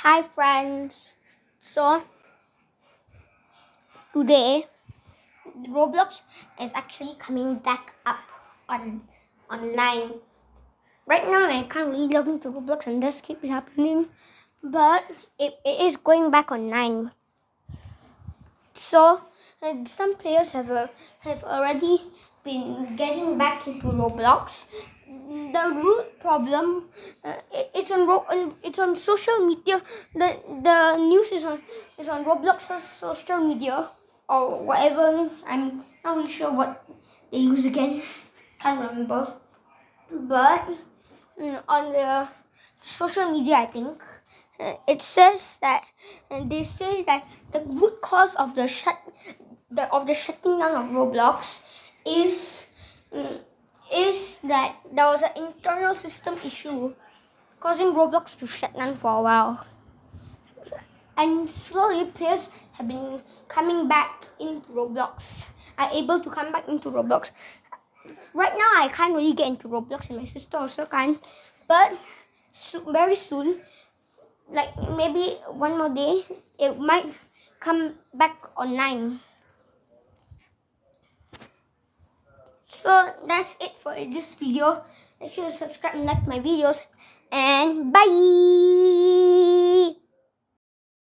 Hi friends. So today Roblox is actually coming back up on online. Right now I can't really log into Roblox and this keeps happening. But it, it is going back online. So uh, some players have uh, have already been getting back into Roblox the root problem uh, it's on it's on social media the the news is on is on roblox's social media or whatever. I'm not really sure what they use again. Can't remember. But mm, on the social media i think uh, it says that and they say that the root cause of the shut the of the shutting down of roblox is that there was an internal system issue causing Roblox to shut down for a while. And slowly players have been coming back into Roblox, are able to come back into Roblox. Right now I can't really get into Roblox and my sister also can't. But so, very soon, like maybe one more day, it might come back online. So that's it for this video. Make sure to subscribe and like my videos. And bye!